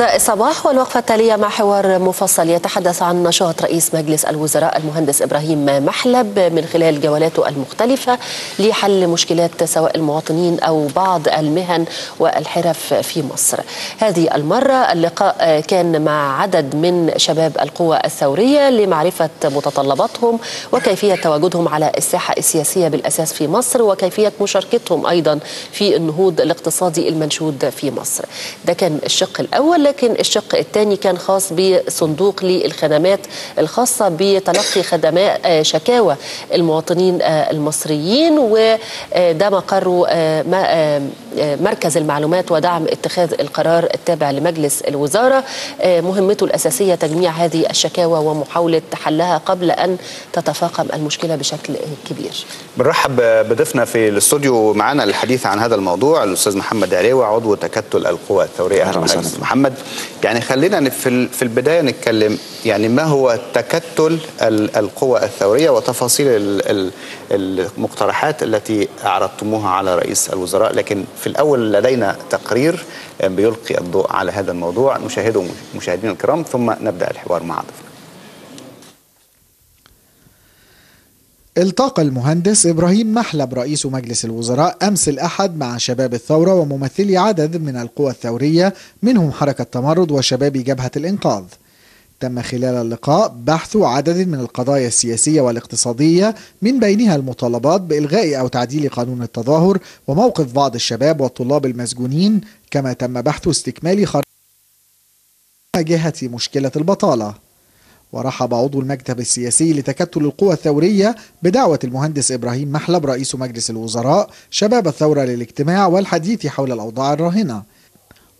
الصباح والوقفة التالية مع حوار مفصل. يتحدث عن نشاط رئيس مجلس الوزراء المهندس إبراهيم محلب من خلال جولاته المختلفة لحل مشكلات سواء المواطنين أو بعض المهن والحرف في مصر. هذه المرة اللقاء كان مع عدد من شباب القوى الثورية لمعرفة متطلباتهم وكيفية تواجدهم على الساحة السياسية بالأساس في مصر وكيفية مشاركتهم أيضا في النهوض الاقتصادي المنشود في مصر. ده كان الشق الأول. لكن الشق الثاني كان خاص بصندوق للخدمات الخاصة بتلقي خدمات شكاوى المواطنين المصريين وده مقره مركز المعلومات ودعم اتخاذ القرار التابع لمجلس الوزارة. مهمته الأساسية تجميع هذه الشكاوى ومحاولة حلها قبل أن تتفاقم المشكلة بشكل كبير. بنرحب بضيفنا في الاستوديو معنا للحديث عن هذا الموضوع الأستاذ محمد عريوة عضو تكتل القوى الثورية. أهلا وسهلا. محمد يعني خلينا في في البداية نتكلم يعني ما هو تكتل القوى الثورية وتفاصيل المقترحات التي أعرضتموها على رئيس الوزراء لكن في الأول لدينا تقرير بيلقي الضوء على هذا الموضوع. نشاهده مشاهدينا الكرام ثم نبدأ الحوار مع ضيفنا التقى المهندس إبراهيم محلب رئيس مجلس الوزراء أمس الأحد مع شباب الثورة وممثلي عدد من القوى الثورية منهم حركة تمرد وشباب جبهة الإنقاذ. تم خلال اللقاء بحث عدد من القضايا السياسية والاقتصادية من بينها المطالبات بإلغاء أو تعديل قانون التظاهر وموقف بعض الشباب والطلاب المسجونين كما تم بحث استكمال خريطة مواجهة مشكلة البطالة. ورحب عضو المكتب السياسي لتكتل القوى الثورية بدعوة المهندس إبراهيم محلب رئيس مجلس الوزراء شباب الثورة للاجتماع والحديث حول الأوضاع الراهنة.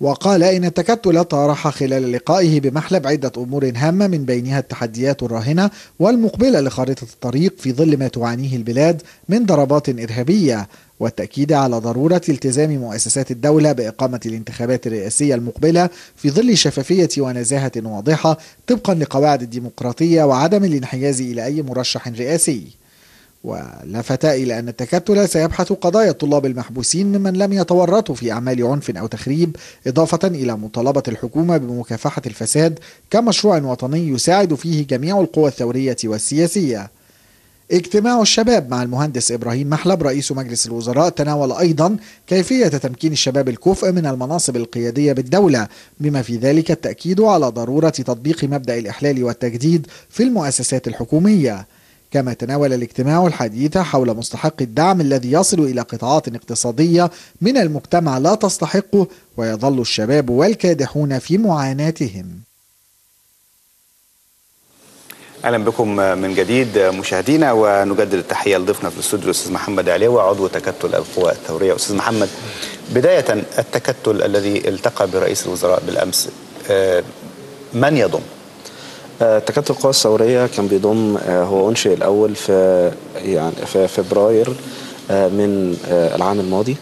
وقال إن التكتل طرح خلال لقائه بمحلب عدة أمور هامة من بينها التحديات الراهنة والمقبلة لخارطة الطريق في ظل ما تعانيه البلاد من ضربات إرهابية. والتأكيد على ضرورة التزام مؤسسات الدولة بإقامة الانتخابات الرئاسية المقبلة في ظل شفافية ونزاهة واضحة طبقا لقواعد الديمقراطية وعدم الانحياز إلى أي مرشح رئاسي. ولفت إلى أن التكتل سيبحث قضايا الطلاب المحبوسين ممن لم يتورطوا في أعمال عنف أو تخريب إضافة إلى مطالبة الحكومة بمكافحة الفساد كمشروع وطني يساعد فيه جميع القوى الثورية والسياسية. اجتماع الشباب مع المهندس إبراهيم محلب رئيس مجلس الوزراء تناول أيضا كيفية تمكين الشباب الكفء من المناصب القيادية بالدولة بما في ذلك التأكيد على ضرورة تطبيق مبدأ الإحلال والتجديد في المؤسسات الحكومية. كما تناول الاجتماع الحديث حول مستحق الدعم الذي يصل إلى قطاعات اقتصادية من المجتمع لا تستحقه ويظل الشباب والكادحون في معاناتهم. أهلا بكم من جديد مشاهدينا ونجدد التحية لضيفنا في الاستوديو الأستاذ محمد عليوه عضو تكتل القوى الثورية أستاذ محمد بداية التكتل الذي التقى برئيس الوزراء بالأمس من يضم؟ تكتل القوى الثورية كان بيضم هو أنشئ الأول في يعني في فبراير من العام الماضي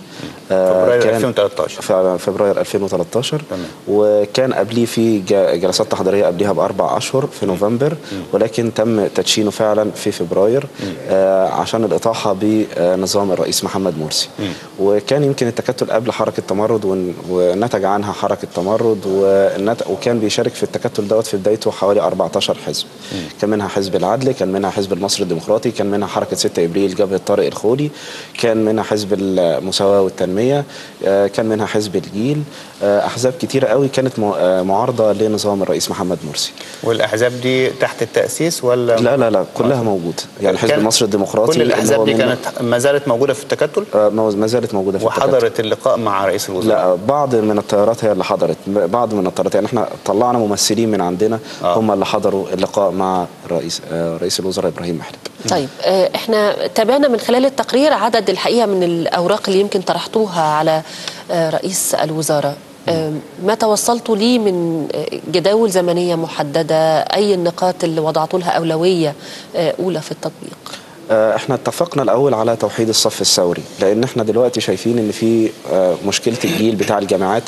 فبراير 2013 في فبراير 2013 تمام. وكان قبليه في جلسات تحضيرية قبليها بأربع أشهر في نوفمبر ولكن تم تدشينه فعلا في فبراير آه عشان الإطاحة بنظام الرئيس محمد مرسي. وكان يمكن التكتل قبل حركة تمرد ون- ونتج عنها حركة تمرد وكان بيشارك في التكتل دوت في بدايته حوالي 14 حزب. كان منها حزب العدل كان منها حزب المصري الديمقراطي كان منها حركة 6 إبريل جبهة طارق الخولي كان منها حزب المساواة والتنمية آه، كان منها حزب الجيل آه، أحزاب كتيرة قوي كانت آه، معارضة لنظام الرئيس محمد مرسي. والأحزاب دي تحت التأسيس ولا؟ لا لا لا كلها موجودة. يعني حزب المصري الديمقراطي كل الأحزاب دي كانت ما زالت موجودة في التكتل؟ ما زالت موجودة في التكتل. وحضرت اللقاء مع رئيس الوزراء؟ لا بعض من التيارات هي اللي حضرت. بعض من التيارات يعني إحنا طلعنا ممثلين من عندنا آه. هم اللي حضروا اللقاء مع الرئيس آه، رئيس الوزراء إبراهيم محلب. طيب آه، إحنا تابعنا من خلال التقرير عدد الحقيقة من الأوراق اللي يمكن طرحتوها على آه، رئيس الوزراء. آه، ما توصلتوا ليه من جداول زمنية محددة؟ أي النقاط اللي وضعتوا لها أولوية أولى في التطبيق؟ إحنا اتفقنا الأول على توحيد الصف الثوري لأن إحنا دلوقتي شايفين إن في آه، مشكلة الجيل بتاع الجامعات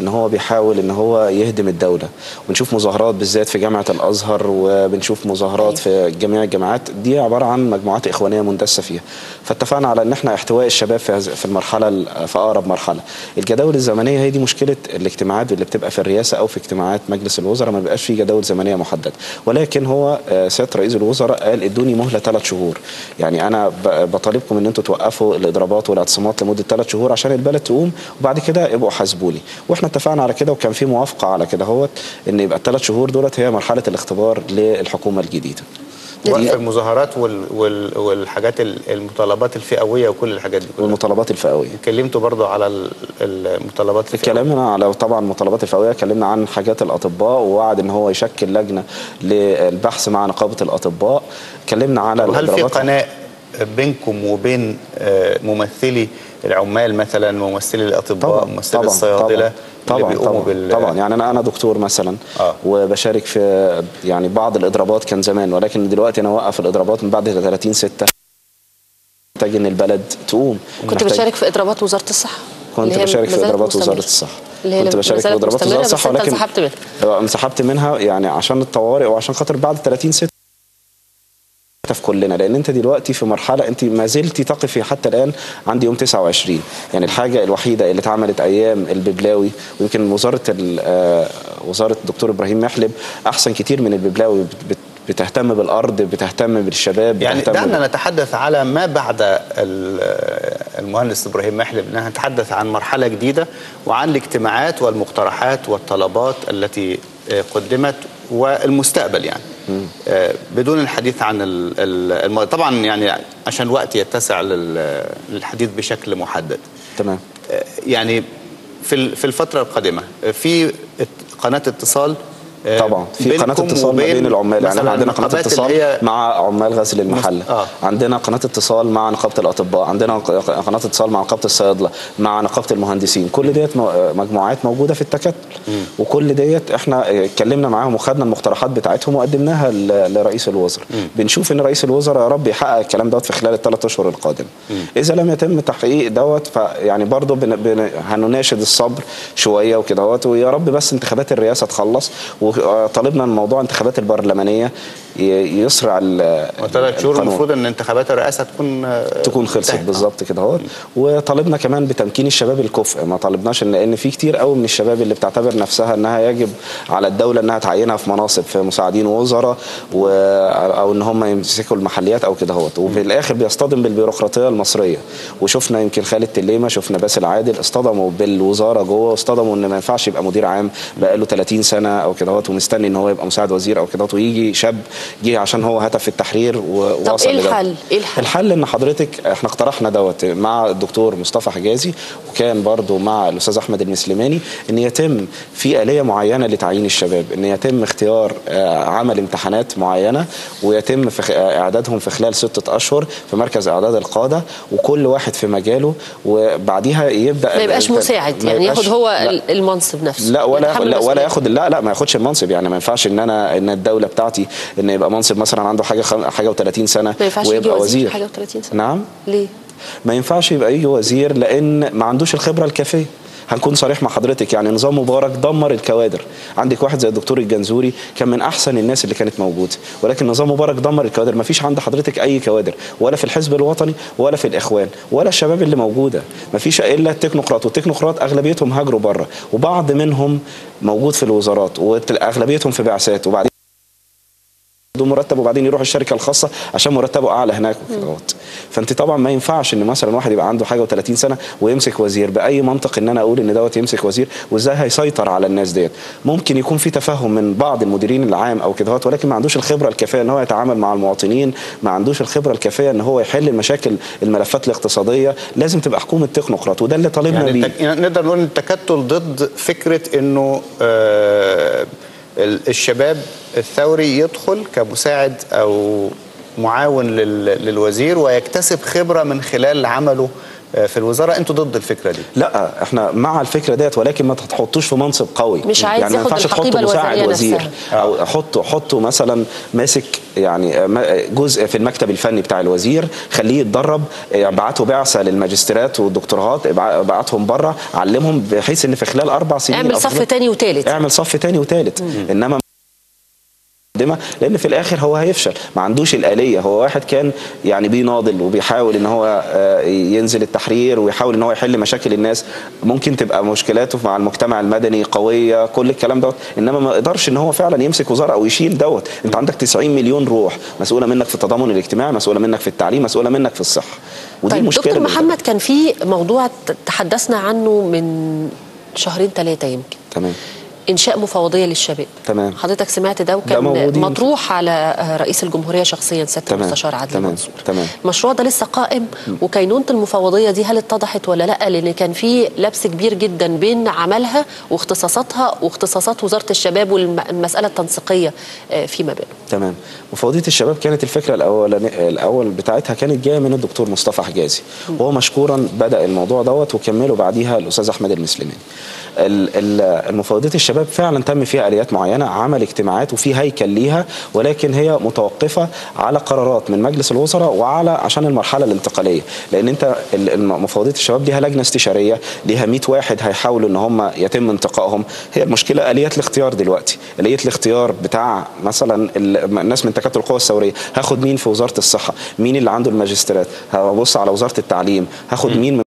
إن هو بيحاول إن هو يهدم الدولة. ونشوف مظاهرات بالذات في جامعة الأزهر وبنشوف مظاهرات في جميع الجامعات دي عبارة عن مجموعات إخوانية مندسة فيها. فاتفقنا على إن إحنا احتواء الشباب في في المرحلة ال- في أقرب مرحلة. الجداول الزمنية هي دي مشكلة الاجتماعات اللي بتبقى في الرئاسة أو في اجتماعات مجلس الوزراء ما بيبقاش في جداول زمنية محددة. ولكن هو آه، سيادة رئيس الوزراء قال ادوني مهلة ثلاث شهور. يعني أنا بطالبكم إن أنتوا توقفوا الإضرابات والإعتصامات لمدة ثلاث شهور عشان البلد تقوم وبعد كده ابقوا حاسبوني وإحنا اتفقنا على كده وكان في موافقة على كده هوت إن يبقى الثلاث شهور دولت هي مرحلة الاختبار للحكومة الجديدة. وقف المظاهرات وال وال والحاجات ال- المطالبات الفئوية وكل الحاجات دي كلها. والمطالبات الفئوية. اتكلمتوا برضو على ال- المطالبات الفئوية. اتكلمنا على طبعا المطالبات الفئوية اتكلمنا عن حاجات الأطباء ووعد إن هو يشكل لجنة للبحث مع نقابة الأطباء. اتكلمنا على وهل في الإضرابات. بينكم وبين آه، ممثلي العمال مثلا ممثلي الأطباء ممثلي الصيادلة طبعا اللي بيقوموا طبعا, بال طبعا يعني أنا أنا دكتور مثلا آه. وبشارك في يعني بعض الإضرابات كان زمان ولكن دلوقتي أنا أوقف الإضرابات من بعد 30 6 محتاج إن البلد تقوم كنت بتشارك في إضرابات وزارة الصحة كنت بشارك في إضرابات. وزارة الصحة اللي هي كنت بشارك في إضرابات وزارة الصحة ولكن انسحبت منها. انسحبت منها يعني عشان الطوارئ وعشان خاطر بعد 30 6 في كلنا لأن أنت دلوقتي في مرحلة أنت ما زلتي تقفي حتى الآن عند يوم 29 يعني الحاجة الوحيدة اللي اتعملت أيام الببلاوي ويمكن وزارة آه، وزارة الدكتور إبراهيم محلب أحسن كتير من الببلاوي بت- بت- بتهتم بالأرض بتهتم بالشباب يعني بتهتم دعنا نتحدث على ما بعد ال- المهندس إبراهيم محلب نتحدث عن مرحلة جديدة وعن الاجتماعات والمقترحات والطلبات التي قدمت والمستقبل يعني. آه، بدون الحديث عن ال- ال- الم... طبعا يعني عشان الوقت يتسع لل- للحديث بشكل محدد. تمام. آه، يعني في ال- في الفترة القادمة آه، في قناة اتصال آه، طبعا. في قناة اتصال ما بين العمال. يعني إحنا عندنا قناة اتصال مع عمال غزل المحله آه. عندنا قناة اتصال مع نقابة الأطباء. عندنا قناة اتصال مع نقابة الصيادله مع نقابة المهندسين. كل ديت مو- مجموعات موجودة في التكتل وكل ديت إحنا اتكلمنا معاهم وخدنا المقترحات بتاعتهم وقدمناها لرئيس الوزراء. بنشوف إن رئيس الوزراء يا رب يحقق الكلام دوت في خلال الثلاث أشهر القادمة. إذا لم يتم تحقيق دوت فيعني برضه بن بن هنناشد الصبر شوية وكده ويا رب بس انتخابات الرئاسة تخلص وطالبنا الموضوع انتخابات البرلمانية. يسرع ال- وثلاث شهور. المفروض إن انتخابات الرئاسة تكون تكون خلصت. بالظبط كده أهوت. وطالبنا كمان بتمكين الشباب الكفء. ما طالبناش ان لأن في كتير قوي من الشباب اللي بتعتبر نفسها إنها يجب على الدولة إنها تعينها في مناصب في مساعدين وزراء و... أو إن هم يمسكوا المحليات أو كده أهوت. وفي الآخر بيصطدم بالبيروقراطية المصرية. وشفنا يمكن خالد تليمة شفنا باسل عادل اصطدموا بالوزارة جوه واصطدموا إن ما ينفعش يبقى مدير عام بقاله 30 سنة أو كده أهوت ومستني إن هو يبقى مساعد وزير أو كده ويجي شاب جه عشان هو في التحرير ووصل إيه لده. الحل؟ إيه الحل؟ الحل إن حضرتك إحنا اقترحنا دوت مع الدكتور مصطفى حجازي وكان برضو مع الأستاذ أحمد المسلماني إن يتم في آلية معينة لتعيين الشباب إن يتم اختيار آه، عمل امتحانات معينة ويتم في آه، إعدادهم في خلال ستة أشهر في مركز أعداد القادة وكل واحد في مجاله وبعديها يبدأ ما يبقاش مساعد يعني ياخد هو لا. ال- المنصب نفسه لا ولا يتحمل لا ولا. ياخد لا لا ما ياخدش المنصب يعني ما ينفعش إن أنا إن الدولة بتاعتي إن يبقى منصب مثلا عنده حاجة حاجة و30 سنة ويبقى وزير وزير. حاجة و30 سنة. نعم. ليه؟ ما ينفعش يبقى يجي وزير لأن ما عندوش الخبرة الكافية. هنكون صريح مع حضرتك يعني نظام مبارك دمر الكوادر. عندك واحد زي الدكتور الجنزوري كان من أحسن الناس اللي كانت موجودة. ولكن نظام مبارك دمر الكوادر. ما فيش عند حضرتك أي كوادر. ولا في الحزب الوطني ولا في الإخوان ولا الشباب اللي موجودة. ما فيش إلا التكنوقراط. والتكنوقراط أغلبيتهم هاجروا بره وبعض منهم موجود في الوزارات وأغلبيتهم في بعثات. وبعدين عنده مرتب وبعدين يروح الشركة الخاصة عشان مرتبه أعلى هناك وكدهوت فأنت طبعا ما ينفعش إن مثلا واحد يبقى عنده حاجة و30 سنة ويمسك وزير. بأي منطق إن أنا أقول إن دوت يمسك وزير؟ وإزاي هيسيطر على الناس ديت؟ ممكن يكون في تفهم من بعض المديرين العام أو كدهوت ولكن ما عندوش الخبرة الكافية إن هو يتعامل مع المواطنين. ما عندوش الخبرة الكافية إن هو يحل المشاكل الملفات الاقتصادية. لازم تبقى حكومة تكنوقراط وده اللي طالبنا يعني بيه. نقدر نقول التكتل ضد فكرة إنه آه الشباب الثوري يدخل كمساعد أو معاون لل... للوزير ويكتسب خبرة من خلال عمله في الوزارة أنتوا ضد الفكرة دي. لا إحنا مع الفكرة ديت ولكن ما تحطوش في منصب قوي. مش عايز يعني ما ينفعش تحطه مساعد وزير. نفسها. أو حطه حطه مثلا ماسك يعني ما- جزء في المكتب الفني بتاع الوزير خليه يتدرب ابعته بعثة للماجستيرات والدكتوراه ابع- ابعتهم بره علمهم بحيث إن في خلال أربع سنين اعمل صف تاني وتالت. اعمل صف تاني وتالت. إنما مقدمة لأن في الآخر هو هيفشل. ما عندوش الآلية. هو واحد كان يعني بيناضل وبيحاول إن هو آه، ينزل التحرير ويحاول إن هو يحل مشاكل الناس. ممكن تبقى مشكلاته مع المجتمع المدني قوية كل الكلام دوت. إنما ما يقدرش إن هو فعلا يمسك وزارة أو يشيل دوت. أنت عندك 90 مليون روح مسؤولة منك في التضامن الاجتماعي مسؤولة منك في التعليم مسؤولة منك في الصحة. ودي طيب المشكلة دكتور محمد كان في موضوع تحدثنا عنه من شهرين ثلاثة يمكن. تمام. إنشاء مفوضية للشباب تمام. حضرتك سمعت ده ده وكان موجودين. مطروح على آه، رئيس الجمهورية شخصيا تمام. المستشار عدلي تمام. منصور تمام. المشروع ده لسه قائم وكينونة المفوضية دي هل اتضحت ولا لأ لأن كان في لبس كبير جدا بين عملها واختصاصاتها واختصاصات وزارة الشباب والمسألة التنسيقية آه، فيما بينهم تمام مفوضيه الشباب كانت الفكرة الأول الأول بتاعتها كانت جاية من الدكتور مصطفى حجازي وهو مشكورا بدأ الموضوع دوت وكمله بعديها الأستاذ أحمد المسلماني ال- ال- المفوضيه الشباب فعلا تم فيها آليات معينة عمل اجتماعات وفي هيكل ليها ولكن هي متوقفة على قرارات من مجلس الوزراء وعلى عشان المرحلة الانتقالية. لأن أنت ال- الم- مفوضية الشباب ليها لجنه استشارية ليها 100 واحد هيحاولوا إن هم يتم انتقائهم. هي المشكلة آليات الاختيار دلوقتي. آلية الاختيار بتاع مثلا ال- الناس من تكتل القوى الثورية. هاخد مين في وزارة الصحة؟ مين اللي عنده الماجستيرات؟ هبص على وزارة التعليم. هاخد مين من